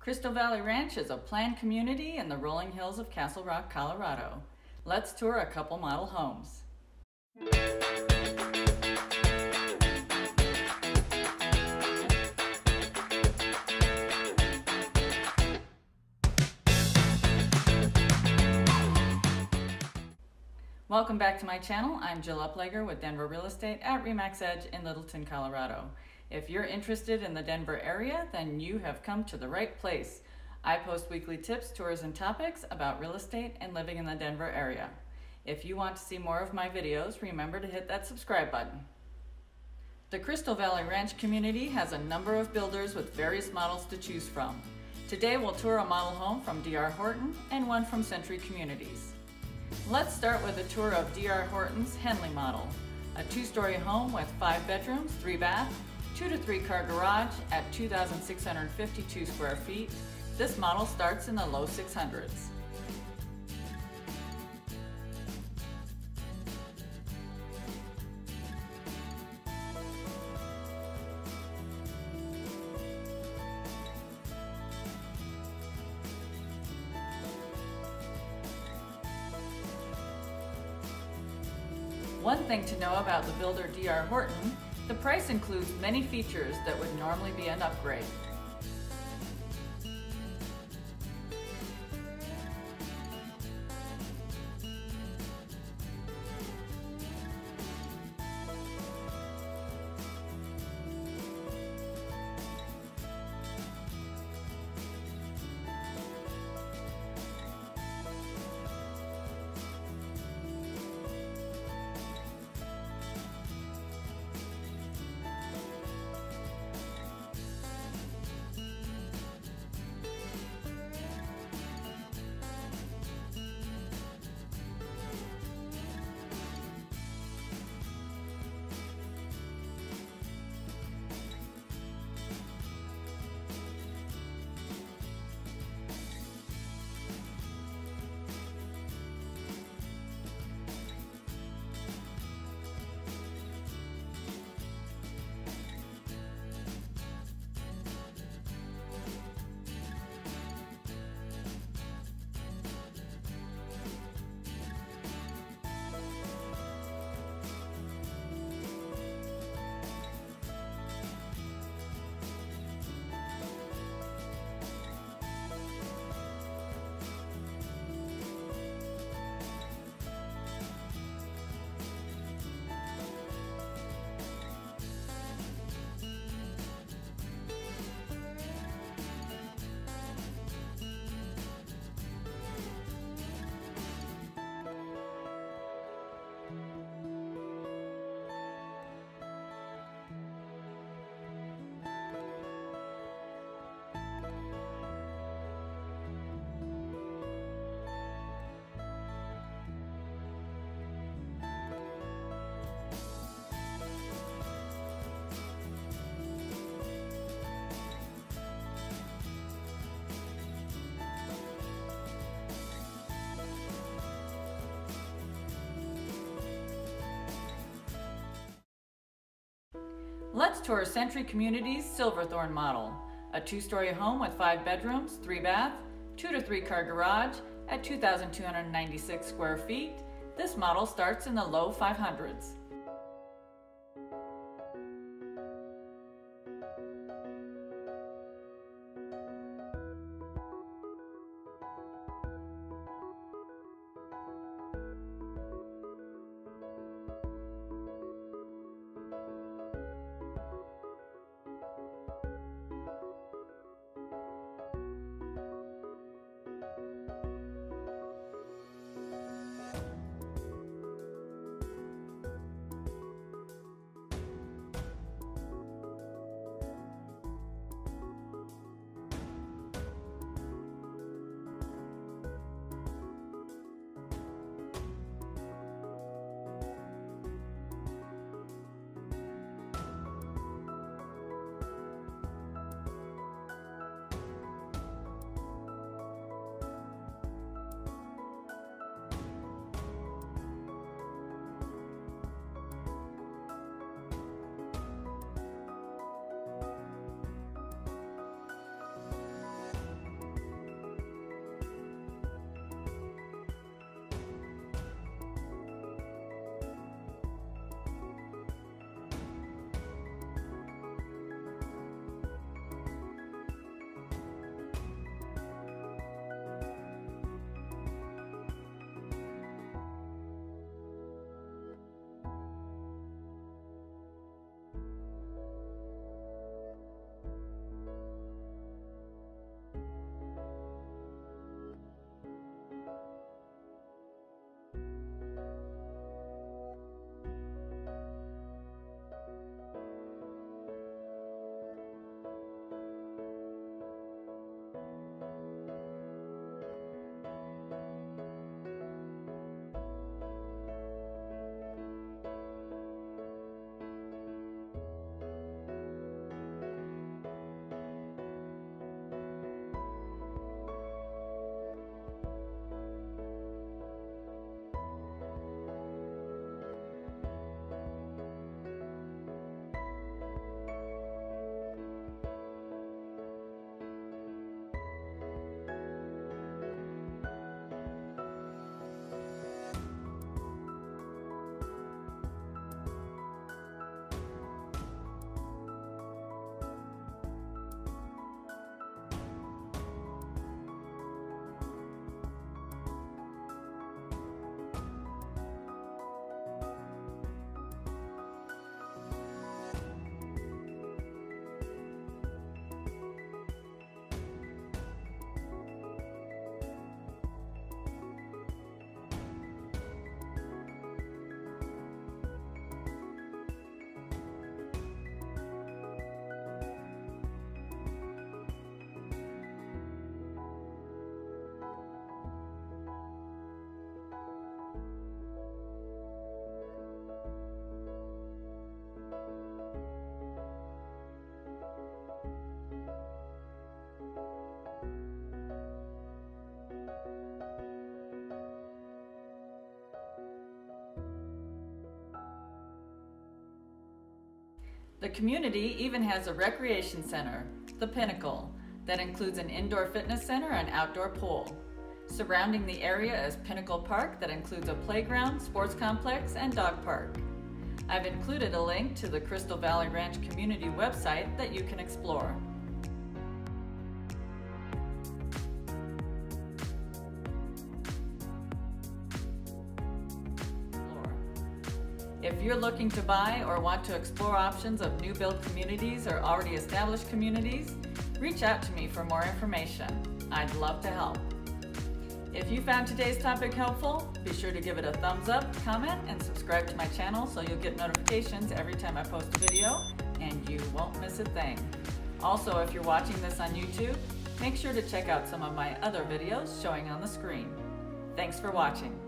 Crystal Valley Ranch is a planned community in the rolling hills of Castle Rock, Colorado. Let's tour a couple model homes. Welcome back to my channel. I'm Jill Upleger with Denver Real Estate at Remax Edge in Littleton, Colorado. If you're interested in the Denver area, then you have come to the right place. I post weekly tips, tours, and topics about real estate and living in the Denver area. If you want to see more of my videos, remember to hit that subscribe button. The Crystal Valley Ranch community has a number of builders with various models to choose from. Today we'll tour a model home from D.R. Horton and one from Century Communities. Let's start with a tour of D.R. Horton's Henley model, a two-story home with five bedrooms, three baths, two to three car garage at 2,652 square feet. This model starts in the low 600s. One thing to know about the builder D.R. Horton the price includes many features that would normally be an upgrade. Let's tour Century Communities Silverthorne model, a two-story home with five bedrooms, three bath, two to three car garage at 2,296 square feet. This model starts in the low 500s. The community even has a recreation center, the Pinnacle, that includes an indoor fitness center and outdoor pool. Surrounding the area is Pinnacle Park that includes a playground, sports complex, and dog park. I've included a link to the Crystal Valley Ranch community website that you can explore. If you're looking to buy or want to explore options of new build communities or already established communities, reach out to me for more information. I'd love to help. If you found today's topic helpful, be sure to give it a thumbs up, comment, and subscribe to my channel so you'll get notifications every time I post a video and you won't miss a thing. Also, if you're watching this on YouTube, make sure to check out some of my other videos showing on the screen. Thanks for watching.